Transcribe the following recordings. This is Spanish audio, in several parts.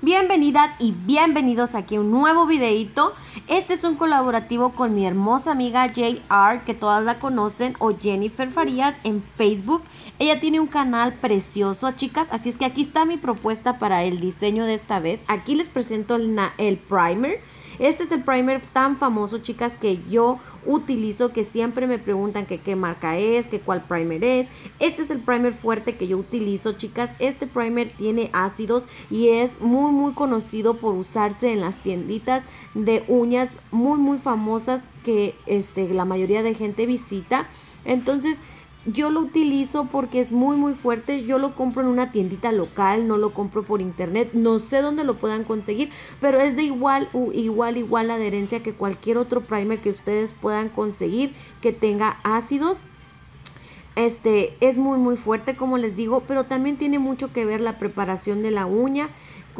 Bienvenidas y bienvenidos aquí a un nuevo videito. Este es un colaborativo con mi hermosa amiga JR, que todas la conocen, o Jennifer Farías en Facebook. Ella tiene un canal precioso, chicas, así es que aquí está mi propuesta para el diseño de esta vez. Aquí les presento el, el primer. Este es el primer tan famoso, chicas, que yo utilizo, que siempre me preguntan que qué marca es, que cuál primer es. Este es el primer fuerte que yo utilizo, chicas. Este primer tiene ácidos y es muy, muy conocido por usarse en las tienditas de uñas muy, muy famosas que este, la mayoría de gente visita. Entonces, yo lo utilizo porque es muy muy fuerte. Yo lo compro en una tiendita local, no lo compro por internet. No sé dónde lo puedan conseguir, pero es de igual, igual, igual adherencia que cualquier otro primer que ustedes puedan conseguir que tenga ácidos. Este es muy muy fuerte como les digo, pero también tiene mucho que ver la preparación de la uña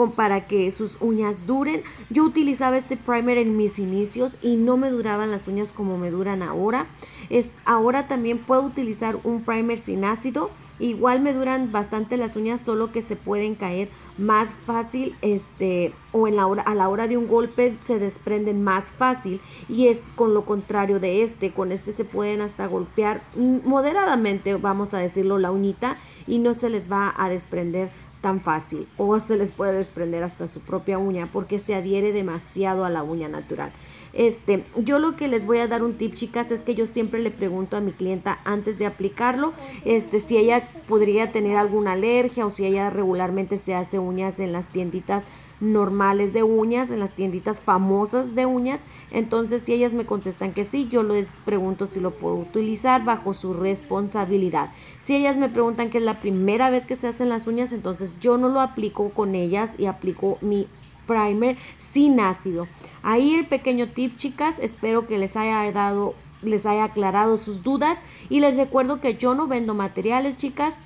para que sus uñas duren. Yo utilizaba este primer en mis inicios y no me duraban las uñas como me duran ahora. Es, ahora también puedo utilizar un primer sin ácido. Igual me duran bastante las uñas, solo que se pueden caer más fácil, este, o en la hora, a la hora de un golpe se desprenden más fácil. Y es con lo contrario de este, con este se pueden hasta golpear moderadamente, vamos a decirlo, la uñita, y no se les va a desprender tan fácil o se les puede desprender hasta su propia uña porque se adhiere demasiado a la uña natural. Este, yo lo que les voy a dar un tip, chicas, es que yo siempre le pregunto a mi clienta antes de aplicarlo, este, si ella podría tener alguna alergia o si ella regularmente se hace uñas en las tienditas normales de uñas, en las tienditas famosas de uñas. Entonces, si ellas me contestan que sí, yo les pregunto si lo puedo utilizar bajo su responsabilidad. Si ellas me preguntan que es la primera vez que se hacen las uñas, entonces yo no lo aplico con ellas y aplico mi primer sin ácido. Ahí el pequeño tip, chicas, espero que les haya dado les haya aclarado sus dudas y les recuerdo que yo no vendo materiales, chicas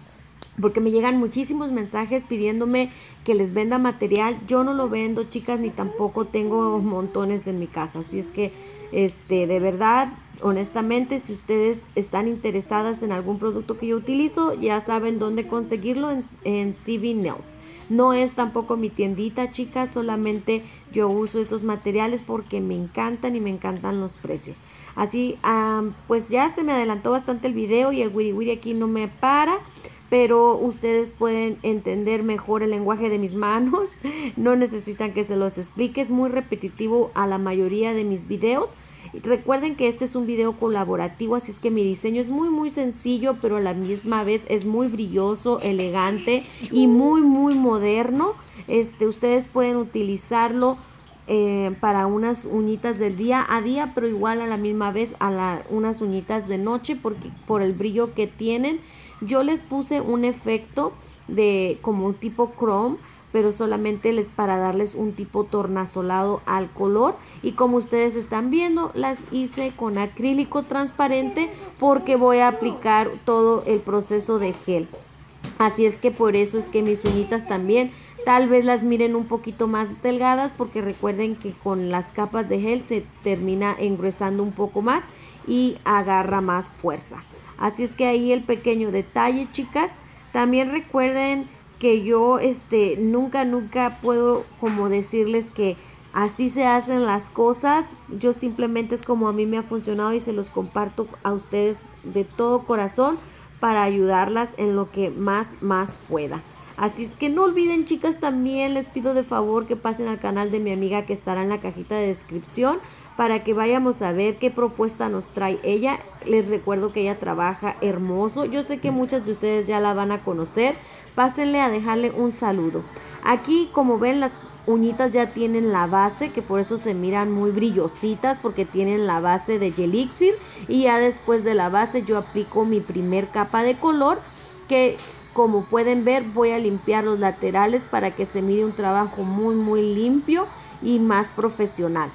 porque me llegan muchísimos mensajes pidiéndome que les venda material. Yo no lo vendo, chicas, ni tampoco tengo montones en mi casa. Así es que, este, de verdad, honestamente, si ustedes están interesadas en algún producto que yo utilizo, ya saben dónde conseguirlo en, en Nails. No es tampoco mi tiendita, chicas, solamente yo uso esos materiales porque me encantan y me encantan los precios. Así, pues ya se me adelantó bastante el video y el wiri wiri aquí no me para pero ustedes pueden entender mejor el lenguaje de mis manos. No necesitan que se los explique, es muy repetitivo a la mayoría de mis videos. Recuerden que este es un video colaborativo, así es que mi diseño es muy muy sencillo, pero a la misma vez es muy brilloso, elegante y muy muy moderno. Este, ustedes pueden utilizarlo eh, para unas uñitas del día a día, pero igual a la misma vez a la, unas uñitas de noche porque, por el brillo que tienen. Yo les puse un efecto de como un tipo chrome pero solamente les para darles un tipo tornasolado al color. Y como ustedes están viendo las hice con acrílico transparente porque voy a aplicar todo el proceso de gel. Así es que por eso es que mis uñitas también tal vez las miren un poquito más delgadas porque recuerden que con las capas de gel se termina engruesando un poco más y agarra más fuerza. Así es que ahí el pequeño detalle, chicas. También recuerden que yo este nunca nunca puedo como decirles que así se hacen las cosas. Yo simplemente es como a mí me ha funcionado y se los comparto a ustedes de todo corazón para ayudarlas en lo que más más pueda. Así es que no olviden chicas también les pido de favor que pasen al canal de mi amiga que estará en la cajita de descripción para que vayamos a ver qué propuesta nos trae ella. Les recuerdo que ella trabaja hermoso. Yo sé que muchas de ustedes ya la van a conocer. Pásenle a dejarle un saludo. Aquí, como ven, las uñitas ya tienen la base, que por eso se miran muy brillositas, porque tienen la base de Gelixir. Y ya después de la base yo aplico mi primer capa de color, que como pueden ver voy a limpiar los laterales para que se mire un trabajo muy muy limpio y más profesional.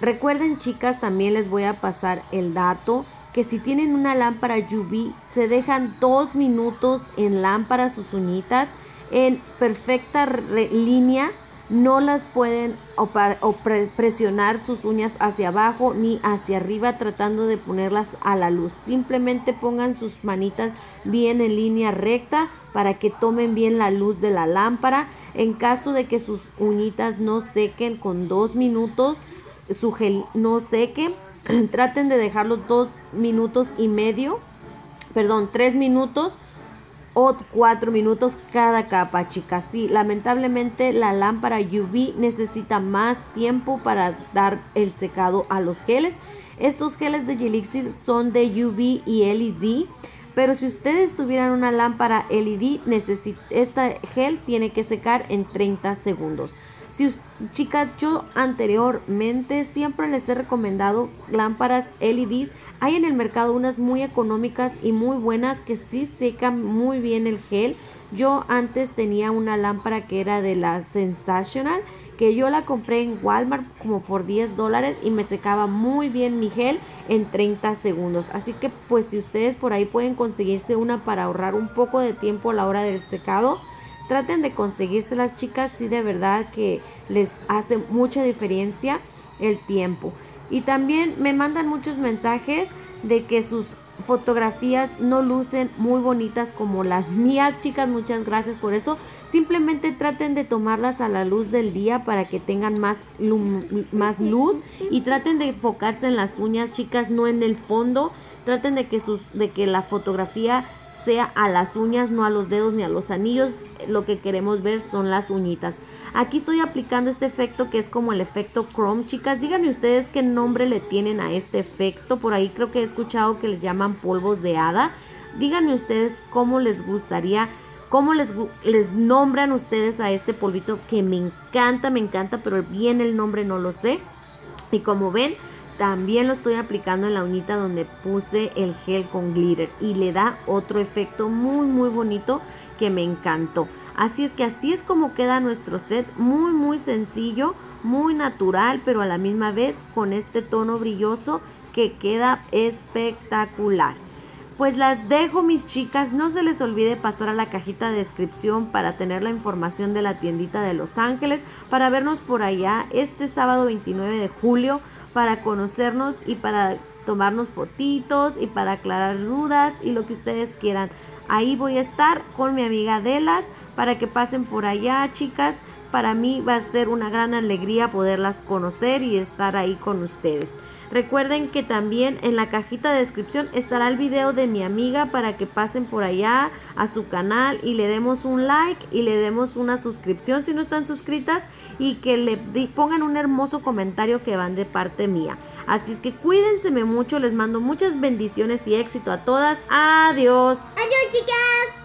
Recuerden chicas, también les voy a pasar el dato que si tienen una lámpara UV, se dejan dos minutos en lámpara sus uñitas en perfecta línea no las pueden presionar sus uñas hacia abajo ni hacia arriba tratando de ponerlas a la luz. Simplemente pongan sus manitas bien en línea recta para que tomen bien la luz de la lámpara. En caso de que sus uñitas no sequen con dos minutos, su gel no seque, traten de dejarlos dos minutos y medio, perdón, tres minutos o cuatro minutos cada capa, chicas. Sí, lamentablemente la lámpara UV necesita más tiempo para dar el secado a los geles. Estos geles de Gelixir son de UV y LED. Pero si ustedes tuvieran una lámpara LED, este gel tiene que secar en 30 segundos. Si, chicas, yo anteriormente siempre les he recomendado lámparas LEDs. Hay en el mercado unas muy económicas y muy buenas que sí secan muy bien el gel. Yo antes tenía una lámpara que era de la Sensational, que yo la compré en Walmart como por 10 dólares y me secaba muy bien mi gel en 30 segundos. Así que pues si ustedes por ahí pueden conseguirse una para ahorrar un poco de tiempo a la hora del secado, Traten de conseguirse las chicas si de verdad que les hace mucha diferencia el tiempo. Y también me mandan muchos mensajes de que sus fotografías no lucen muy bonitas como las mías, chicas. Muchas gracias por eso. Simplemente traten de tomarlas a la luz del día para que tengan más, más luz y traten de enfocarse en las uñas, chicas, no en el fondo. Traten de que, sus, de que la fotografía sea a las uñas, no a los dedos ni a los anillos. Lo que queremos ver son las uñitas. Aquí estoy aplicando este efecto que es como el efecto Chrome. Chicas, díganme ustedes qué nombre le tienen a este efecto. Por ahí creo que he escuchado que les llaman polvos de hada. Díganme ustedes cómo les gustaría, cómo les, les nombran ustedes a este polvito que me encanta, me encanta, pero bien el nombre no lo sé. Y como ven, también lo estoy aplicando en la uñita donde puse el gel con glitter y le da otro efecto muy muy bonito que me encantó. Así es que así es como queda nuestro set, muy muy sencillo, muy natural, pero a la misma vez con este tono brilloso que queda espectacular. Pues las dejo mis chicas, no se les olvide pasar a la cajita de descripción para tener la información de la tiendita de Los Ángeles, para vernos por allá este sábado 29 de julio para conocernos y para tomarnos fotitos y para aclarar dudas y lo que ustedes quieran. Ahí voy a estar con mi amiga Delas para que pasen por allá, chicas. Para mí va a ser una gran alegría poderlas conocer y estar ahí con ustedes. Recuerden que también en la cajita de descripción estará el video de mi amiga para que pasen por allá a su canal y le demos un like y le demos una suscripción si no están suscritas y que le pongan un hermoso comentario que van de parte mía. Así es que cuídense mucho, les mando muchas bendiciones y éxito a todas. Adiós. Adiós chicas.